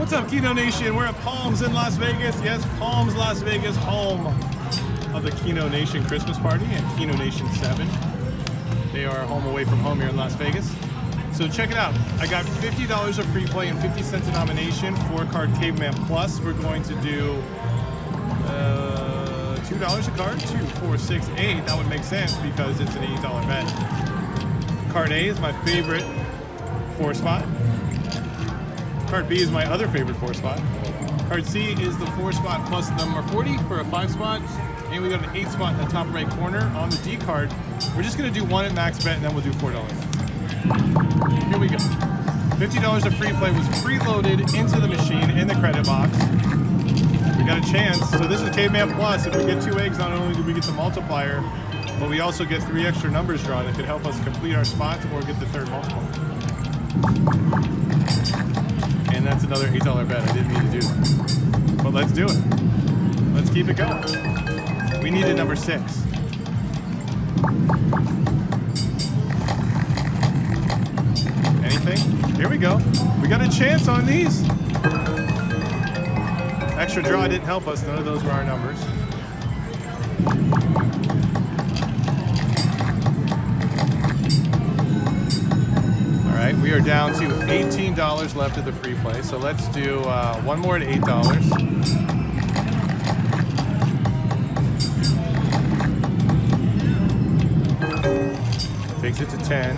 What's up, Keno Nation? We're at Palms in Las Vegas. Yes, Palms, Las Vegas, home of the Keno Nation Christmas party and Keno Nation 7. They are home away from home here in Las Vegas. So check it out. I got $50 of free play and 50 cents a nomination for card Caveman Plus. We're going to do uh, $2 a card, two, four, six, eight. That would make sense because it's an $8 bet. Card A is my favorite four spot. Card B is my other favorite four spot. Card C is the four spot plus number 40 for a five spot. And we got an eight spot in the top right corner. On the D card, we're just gonna do one at max bet and then we'll do $4. Here we go. $50 of free play was preloaded into the machine in the credit box. We got a chance. So this is Caveman Plus. If we get two eggs, not only do we get the multiplier, but we also get three extra numbers drawn that could help us complete our spots or get the third multiplier. And that's another $8 bet. I didn't mean to do. But let's do it. Let's keep it going. We needed number six. Anything? Here we go. We got a chance on these. Extra draw didn't help us. None of those were our numbers. Right, we are down to $18 left of the free play. So let's do uh, one more at $8. Takes it to 10.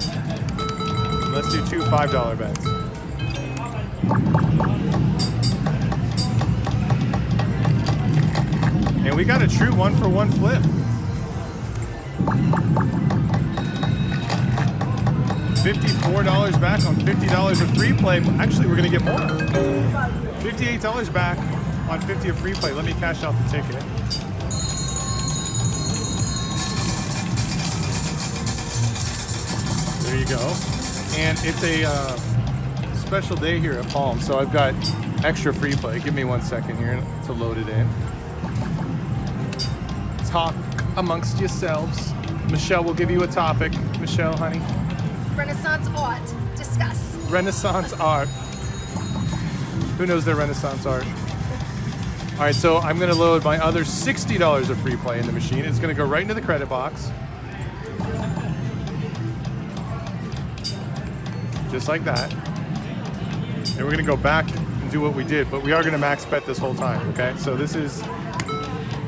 Let's do two $5 bets. And we got a true one for one flip. Fifty-four dollars back on fifty dollars of free play. Actually, we're gonna get more. Fifty-eight dollars back on fifty of free play. Let me cash out the ticket. There you go. And it's a uh, special day here at Palm, so I've got extra free play. Give me one second here to load it in. Talk amongst yourselves. Michelle will give you a topic. Michelle, honey. Renaissance art. Discuss. Renaissance art. Who knows their Renaissance art? All right, so I'm going to load my other $60 of free play in the machine. It's going to go right into the credit box. Just like that. And we're going to go back and do what we did, but we are going to max bet this whole time, okay? So this is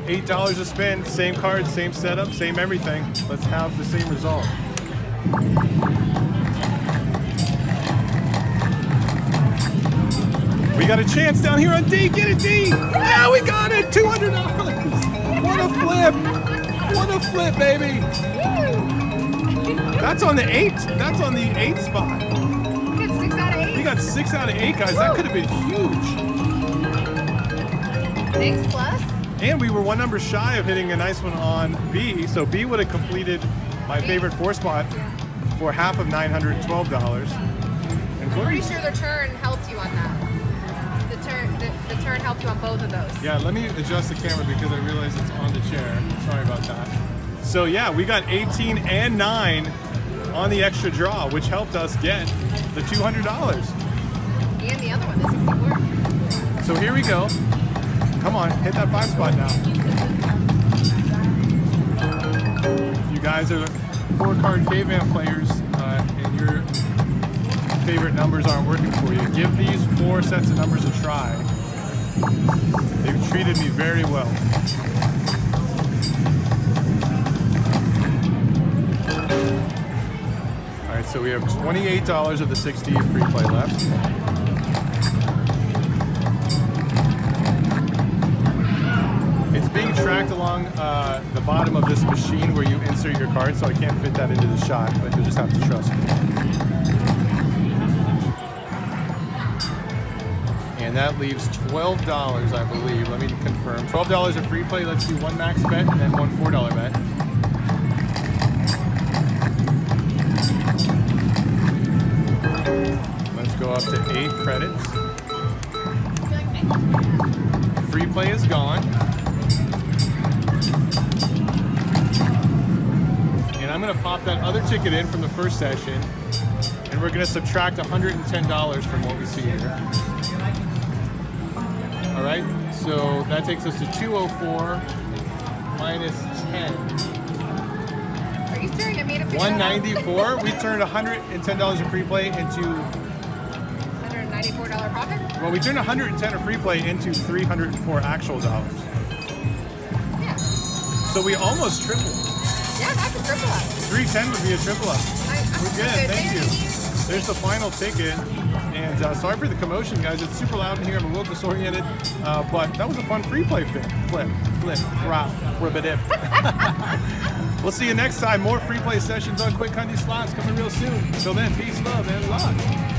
$8 a spin, same card, same setup, same everything. Let's have the same result. We got a chance down here on D. Get it, D. Yeah, we got it. Two hundred dollars. What a flip! What a flip, baby. That's on the eight. That's on the eight spot. We got six out of We eight. got six out of eight, guys. That could have been huge. Thanks, plus. And we were one number shy of hitting a nice one on B. So B would have completed my favorite four spot for half of nine hundred and twelve dollars. And Pretty sure the turn helped you on that. The turn, the, the turn helped you on both of those. Yeah, let me adjust the camera because I realize it's on the chair. Sorry about that. So yeah, we got 18 and 9 on the extra draw, which helped us get the $200. And the other one, the 64. So here we go. Come on, hit that five spot now. If you guys are four card caveman players uh, and your favorite numbers aren't working for you, give these four sets of numbers a try. They've treated me very well. All right, so we have $28 of the 60 free play left. It's being tracked along uh, the bottom of this machine where you insert your card, so I can't fit that into the shot, but you'll just have to trust me. And that leaves $12, I believe. Let me confirm. $12 of free play. Let's do one max bet and then one $4 bet. Let's go up to eight credits. Free play is gone. And I'm gonna pop that other ticket in from the first session, and we're gonna subtract $110 from what we see here. That takes us to 204 minus 10. Are you staring at me to figure 194. we turned $110 of free play into, $194 profit? well, we turned 110 of free play into 304 actual dollars. Yeah. So we almost tripled. Yeah, that's a triple up. 310 would be a triple up. I, We're good. thank you. There's the final ticket. And uh, sorry for the commotion, guys. It's super loud in here. I'm a little disoriented. Uh, but that was a fun free play flip. Flip, flip, drop, rub it in. We'll see you next time. More free play sessions on Quick Hundy Slots coming real soon. Until then, peace, love, and luck.